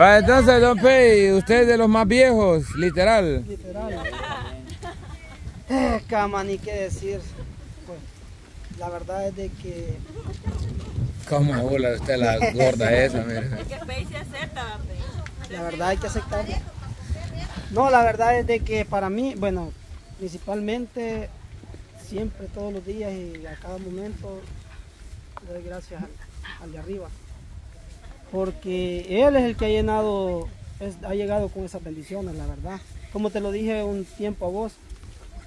Ah, entonces, don Pei, usted es de los más viejos, literal. Literal. Eh, cama, ni qué decir. Pues, la verdad es de que ¿Cómo burla usted la gorda esa, mire? Que Pei se acepta, Pei. la verdad hay que aceptarlo. No, la verdad es de que para mí, bueno, principalmente siempre, todos los días y a cada momento, le doy gracias al, al de arriba. Porque él es el que ha llenado, es- ha llegado con esas bendiciones, la verdad. Como te lo dije un tiempo a vos,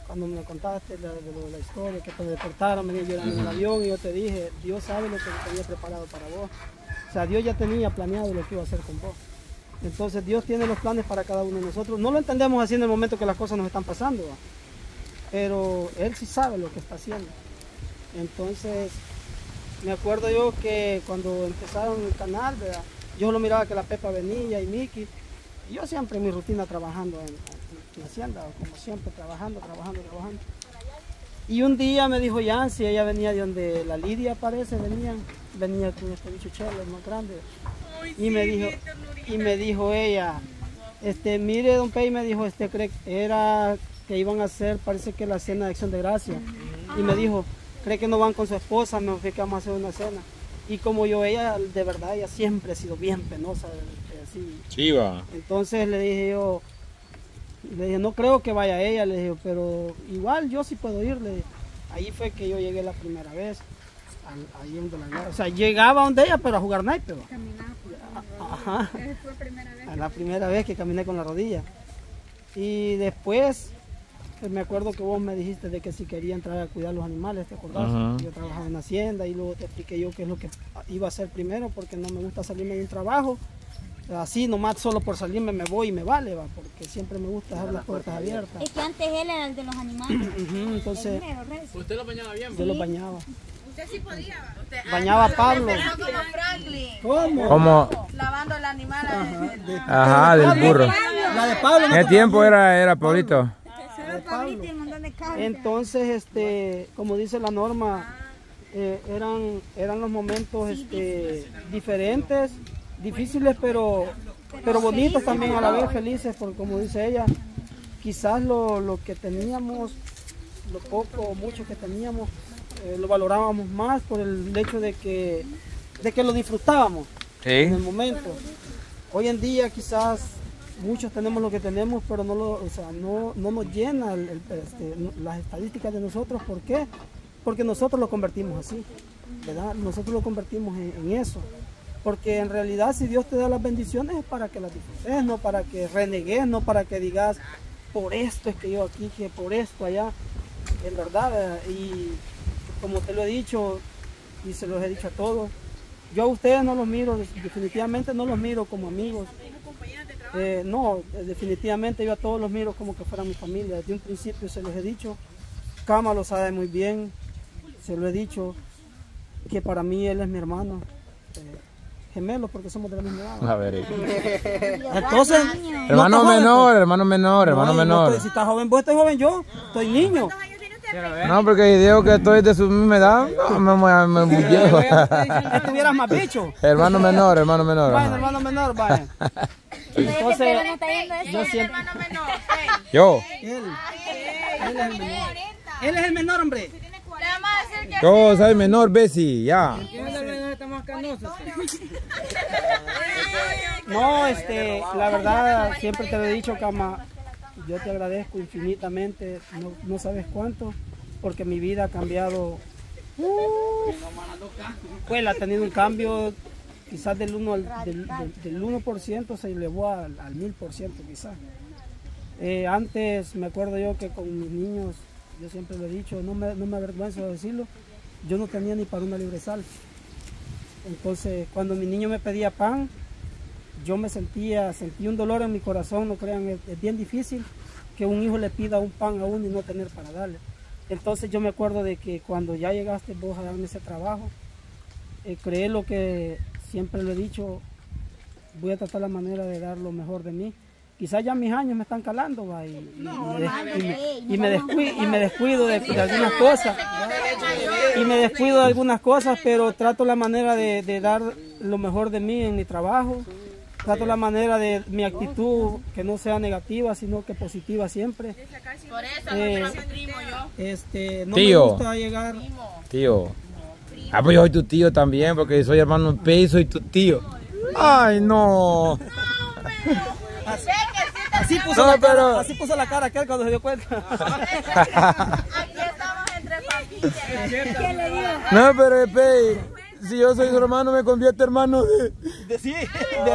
cuando me contaste de, de la historia, que te deportaron, venía llorando en el avión y yo te dije, Dios sabe lo que tenía preparado para vos. O sea, Dios ya tenía planeado lo que iba a hacer con vos. Entonces Dios tiene los planes para cada uno de nosotros. No lo entendemos así en el momento que las cosas nos están pasando, ¿va? pero Él sí sabe lo que está haciendo. Entonces, me acuerdo yo que cuando empezaron el canal, ¿verdad? yo lo miraba que la Pepa venía y Miki. y Yo siempre en mi rutina trabajando en, en la hacienda, como siempre, trabajando, trabajando, trabajando. Y un día me dijo Yancy, ella venía de donde la Lidia parece, venía, venía con este bicho chelo, el más grande. Y me dijo, y me dijo ella, este, mire don Pei, me dijo, este, cree que era que iban a hacer, parece que la cena de acción de gracia. Y me dijo, cree que no van con su esposa, me fue que vamos a hacer una cena. Y como yo, ella, de verdad, ella siempre ha sido bien penosa, eh, así. Entonces le dije yo, le dije, no creo que vaya ella, le dije, pero igual yo sí puedo ir. le dije. Ahí fue que yo llegué la primera vez, al- ahí donde la O sea, llegaba donde ella, pero a jugar naipe. ¿va? Ajá. Fue primera vez. A la primera vez que caminé con la rodilla. Y después, me acuerdo que vos me dijiste de que si quería entrar a cuidar los animales, ¿te acordás? Ajá. Yo trabajaba en Hacienda y luego te expliqué yo qué es lo que iba a hacer primero porque no me gusta salirme de un trabajo. Así nomás solo por salirme me voy y me vale, va, porque siempre me gusta dejar las puertas abiertas. Es que antes él era el de los animales. Entonces. ¿Usted lo bañaba bien? yo los bañaba. Usted sí podía. Usted, Bañaba a Pablo. como Franklin. ¿Cómo? Como, Lavando el animal. ajá, del burro. La de Pablo. ¿En ¿no qué tiempo era, era Pablito? De. Entonces, este, como dice la norma, eh, eran, eran los momentos este, diferentes, difíciles, pero, pero bonitos también a la vez, felices, porque como dice ella, quizás lo, lo que teníamos, lo poco o mucho que teníamos, eh, lo valorábamos más por el hecho de que, de que lo disfrutábamos en el momento. Hoy en día quizás muchos tenemos lo que tenemos, pero no, lo, o sea, no, no nos llena este, las estadísticas de nosotros. ¿Por qué? Porque nosotros lo convertimos así. Nosotros lo convertimos en, eso. Porque en realidad si Dios te da las bendiciones es para que las disfrutes, no para que renegues, no para que digas, por esto es que yo aquí, que por esto allá. En verdad, ¿verdad? y como te lo he dicho y se los he dicho a todos, yo a ustedes no los miro, definitivamente no los miro como amigos. Eh, no, eh, definitivamente yo a todos los miro como que fueran mi familia. Desde un principio se los he dicho, Cama lo sabe muy bien, se lo he dicho, que para mí él es mi hermano. eh, gemelo porque somos de la misma edad. A ver. Entonces, Hermano no menor, hermano menor, pues. hermano No, no menor. estoy- si estás joven, vos estás joven yo, estoy niño. No, porque digo que estoy de su misma edad, no, me, me, me, viejo. Estuvieras más bicho. Hermano menor, hermano menor. Bueno, hermano menor, vaya. Entonces, yo menor. Yo, Él, él es el menor. Él es el menor, hombre. Yo soy menor, Bessie, ya. No, este, la verdad, siempre te lo he dicho, Cama, yo te agradezco infinitamente, no, no sabes cuánto, porque mi vida ha cambiado. Uh, pues ha tenido un cambio, quizás del 1 al, del, del- del 1% se elevó al, al 1000% quizás. Eh, antes me acuerdo yo que con mis niños, yo siempre lo he dicho, no me, no me avergüenzo de decirlo, yo no tenía ni para una libre sal. Entonces, cuando mi niño me pedía pan, yo me sentía, sentí un dolor en mi corazón, no crean, es, es bien difícil que un hijo le pida un pan a uno y no tener para darle. Entonces yo me acuerdo de que cuando ya llegaste vos a darme ese trabajo, eh, creé lo que siempre le he dicho, voy a tratar la manera de dar lo mejor de mí. Quizás ya mis años me están calando, va, y, y me, des- y me- y me descuido, y me descuido de, de algunas cosas. Y me descuido de algunas cosas, pero trato la manera de, de dar lo mejor de mí en mi trabajo trato la manera de mi actitud que no sea negativa, sino que positiva siempre. Por eso Eh, no me primo yo. Este, no Tío. me gusta llegar. Tío. Ah, pues yo soy tu tío también, porque soy hermano P y soy tu tío. Ay, no. Así puso, No, la cara, pero- así puso la cara aquel cuando se dio cuenta. Aquí estamos entre familias. ¿Qué le digo? No, pero P, si yo soy su hermano, me convierte hermano de. De sí, ¡No!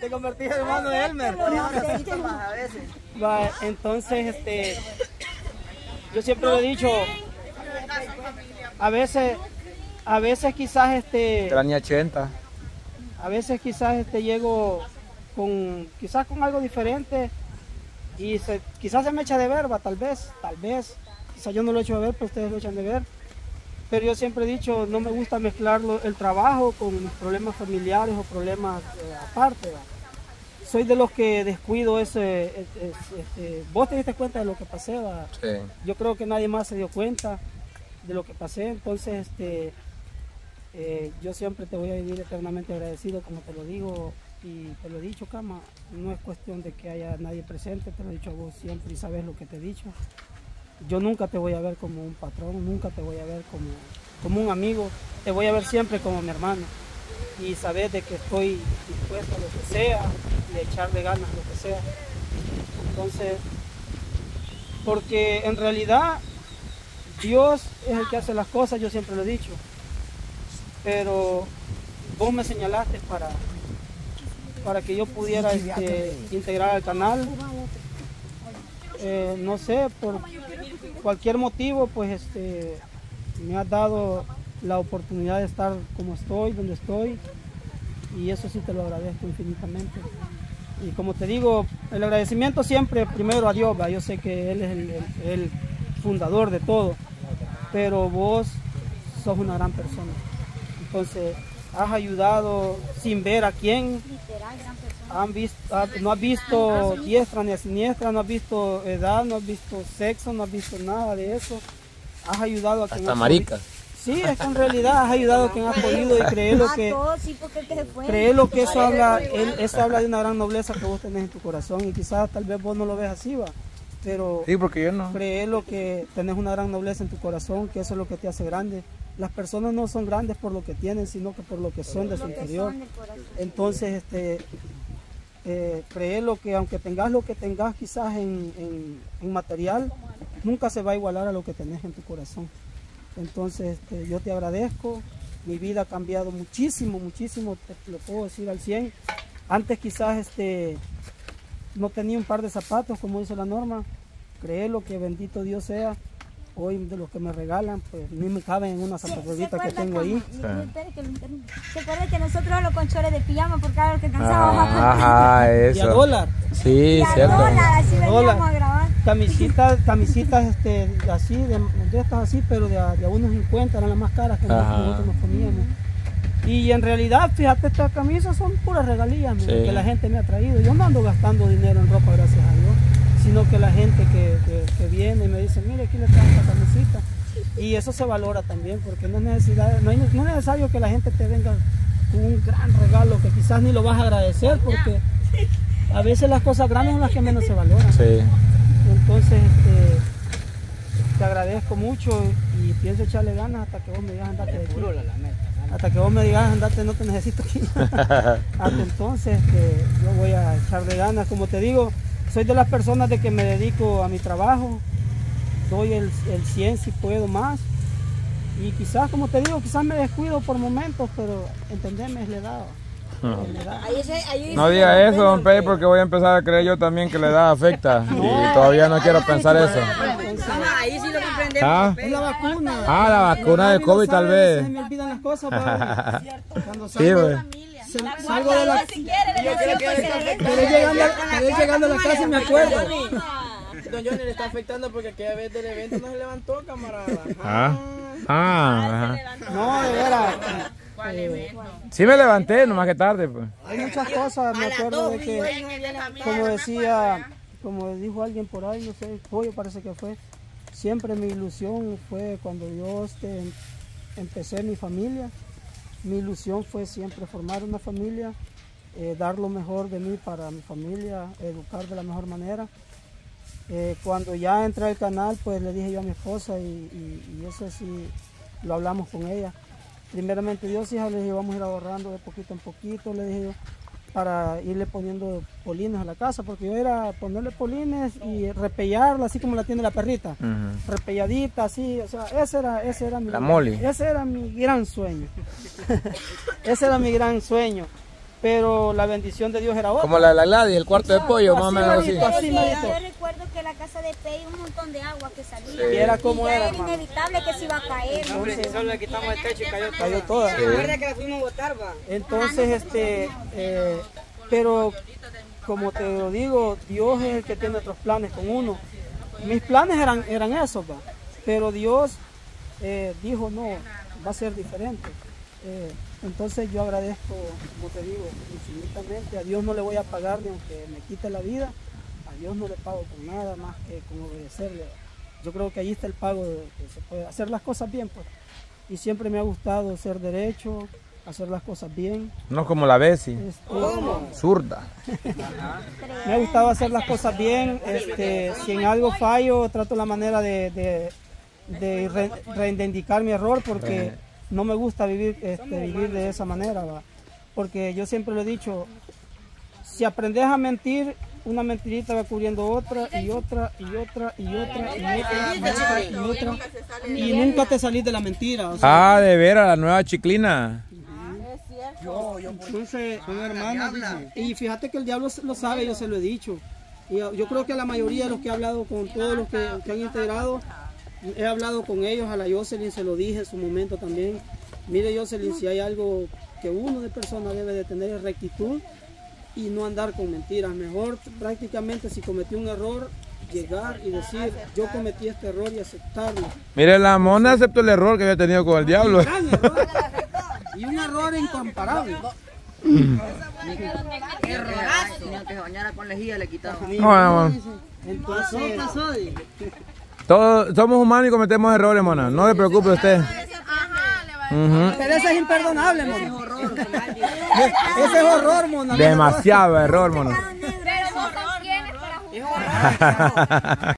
te convertís en hermano de Elmer. Va, entonces, este, yo siempre lo he dicho, a veces, a veces quizás este, De la niña 80. a veces quizás este llego con, quizás con algo diferente y se- quizás se me echa de ver, va, tal vez, tal vez, quizás yo no lo echo de ver, pero ustedes lo echan de ver. Pero yo siempre he dicho, no me gusta mezclar el trabajo con mis problemas familiares o problemas eh, aparte. va. Soy de los que descuido ese, es- es- este, vos te diste cuenta de lo que pasé. Sí. yo creo que nadie más se dio cuenta de lo que pasé, entonces este, eh, yo siempre te voy a vivir eternamente agradecido, como te lo digo y te lo he dicho, Cama, no es cuestión de que haya nadie presente, te lo he dicho a vos siempre y sabes lo que te he dicho. Yo nunca te voy a ver como un patrón, nunca te voy a ver como, como un amigo, te voy a ver siempre como mi hermano y sabes de que estoy dispuesto a lo que sea a echarle ganas lo que sea. Entonces, porque en realidad Dios es el que hace las cosas, yo siempre lo he dicho. Pero vos me señalaste para, para que yo pudiera este, integrar al canal. Eh, no sé, por cualquier motivo, pues este, me has dado la oportunidad de estar como estoy, donde estoy. Y eso sí te lo agradezco infinitamente. Y como te digo, el agradecimiento siempre primero a Dios, ¿va? yo sé que Él es el, fundador de todo, pero vos sos una gran persona. Entonces, has ayudado sin ver a quién, Literal, gran persona. han visto, ha- no has visto diestra ni a siniestra, no has visto edad, no has visto sexo, no has visto nada de eso. Has ayudado a quien Hasta has marica. podido- Sí, es que en realidad has ayudado a quien has podido y creer lo Ah, que. Cree lo que eso habla, él- eso habla de una gran nobleza que vos tenés en tu corazón y quizás tal vez vos no lo ves así, va, pero Sí, porque yo no. cree lo que tenés una gran nobleza en tu corazón, que eso es lo que te hace grande. Las personas no son grandes por lo que tienen, sino que por lo que son de su interior. Entonces, este, eh, cree lo que aunque tengas lo que tengas quizás en, en- en material, nunca se va a igualar a lo que tenés en tu corazón. Entonces, este, yo te agradezco. Mi vida ha cambiado muchísimo, muchísimo, te lo puedo decir al 100. Antes quizás este, no tenía un par de zapatos, como dice la norma. Créelo que bendito Dios sea. Hoy de los que me regalan, pues ni me caben en una zapaterita que tengo ahí. ¿Se acuerda que nosotros los conchores de pijama porque era lo que cansábamos a Ah, Ajá, Y a dólar. Sí, Y a cierto. dólar, así veníamos Dólar. a grabar. Camisitas, camisitas este, así, de, de estas así, pero de a, de a unos 50 eran las más caras que Ajá. nosotros nos poníamos. Y en realidad, fíjate, estas camisas son puras regalías Sí. que la gente me ha traído. Yo no ando gastando dinero en ropa, gracias a Dios, sino que la gente que, que- que viene y me dice, mire, aquí le traen esta camisita. Y eso se valora también, porque no es, necesidad, no, hay- no es necesario que la gente te venga con un gran regalo que quizás ni lo vas a agradecer, porque a veces las cosas grandes son las que menos se valoran. Sí. Entonces, este, te agradezco mucho y pienso echarle ganas hasta que vos me digas andate de aquí. Hasta que vos me digas andate, no te necesito aquí. hasta entonces, este, yo voy a echarle ganas. Como te digo, soy de las personas de que me dedico a mi trabajo, doy el, el 100 si puedo más. Y quizás, como te digo, quizás me descuido por momentos, pero entendeme, es la edad. edad. No diga eso, don Pei, porque voy a empezar a creer yo también que la edad afecta. Y todavía no quiero pensar eso. Ahí sí lo. ¿Ah? Es la vacuna. Ah, la vacuna lo COVID tal vez. Se me olvidan las cosas, padre. Cuando Sí, salgo, güey. se- salgo de la... Si quiere, le Quedé llegando, a- quedé llegando a la casa y me acuerdo. Don Johnny le está afectando porque aquella vez del evento no se levantó, camarada. Ah. Ah, ajá. No, de veras. Sí me levanté, nomás que tarde, pues. Hay muchas cosas, me acuerdo de que, como decía, como dijo alguien por ahí, no sé, Pollo parece que fue, siempre mi ilusión fue cuando yo este, empecé mi familia, mi ilusión fue siempre formar una familia, eh, dar lo mejor de mí para mi familia, educar de la mejor manera. Eh, cuando ya entré al canal, pues le dije yo a mi esposa y eso sí lo hablamos con ella. Primeramente Dios, hija, le dije, vamos a ir ahorrando de poquito en poquito, le dije yo, para irle poniendo polines a la casa, porque yo era ponerle polines y repellarla así como la tiene la perrita. Repelladita, así, o sea, ese era, ese era mi, La ese era mi gran sueño, ese era mi gran sueño, pero la bendición de Dios era otra. Como la, la Gladys, el cuarto de pollo, más o menos así. Yo recuerdo la casa de Pei un montón de agua que salía. Y era como era, era inevitable que se iba a caer. ¿no? Entonces, le quitamos el techo y cayó cayó toda. Recuerda que la fuimos a botar, va. Entonces, este, eh, pero como te lo digo, Dios es el que tiene otros planes con uno. Mis planes eran, eran esos, va. pero Dios eh, dijo, no, va a ser diferente. Eh, entonces yo agradezco, como te digo, infinitamente. A Dios no le voy a pagar ni aunque me quite la vida. A Dios no le pago con nada más que con obedecerle. Yo creo que ahí está el pago de que se puede hacer las cosas bien, pues. Y siempre me ha gustado ser derecho, hacer las cosas bien. No como la Bessie, Este, zurda. me ha gustado hacer las cosas bien. Este, si en algo fallo, trato la manera de, de, de re- reivindicar mi error porque no me gusta vivir, este, vivir de esa manera. ¿va? Porque yo siempre lo he dicho, si aprendes a mentir, una mentirita va cubriendo otra y otra y otra y otra y otra y otra y otra y nunca te salís de la mentira. o sea, Ah, de veras, la nueva chiclina. Entonces, y fíjate que el diablo lo sabe, yo se lo he dicho. Y yo, yo creo que la mayoría de los que he hablado con todos los que, que han integrado, he hablado con ellos, a la Jocelyn se lo dije en su momento también. Mire Jocelyn, si hay algo que uno de persona debe de tener es rectitud y no andar con mentiras. Mejor prácticamente si cometí un error, llegar y decir, yo cometí este error y aceptarlo. Mire, la mona aceptó el error que había tenido con el diablo. Gran error. Y un error incomparable. Tenía que se bañara con lejía, le quitaba. No, Entonces, Todos somos humanos y cometemos errores, mona. No se preocupe usted. Pero eso es imperdonable, mona. Ese es horror, mona. Demasiado error, mona. Negro, Pero vos para.